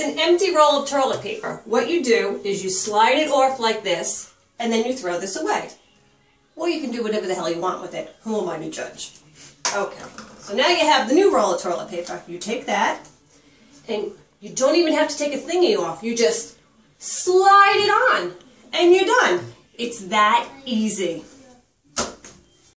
is an empty roll of toilet paper. What you do is you slide it off like this, and then you throw this away. Or you can do whatever the hell you want with it. Who am I to judge? Okay, so now you have the new roll of toilet paper. You take that, and you don't even have to take a thingy off. You just slide it on, and you're done. It's that easy.